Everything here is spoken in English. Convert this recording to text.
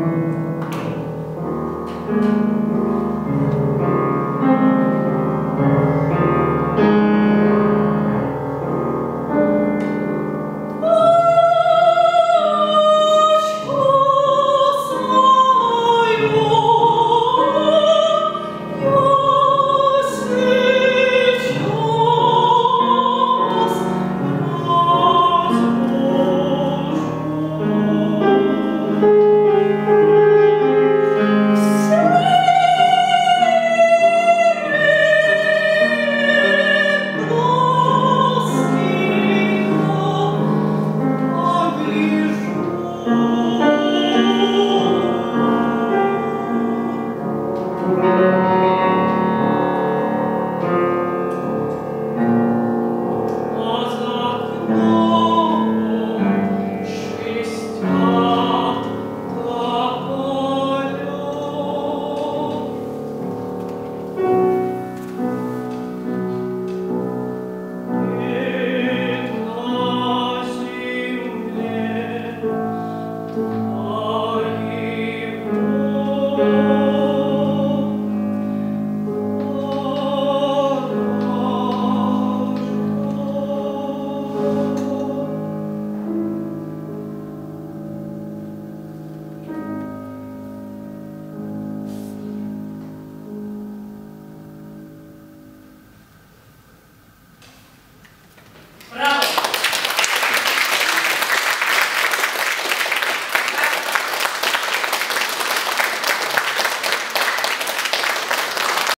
Amen.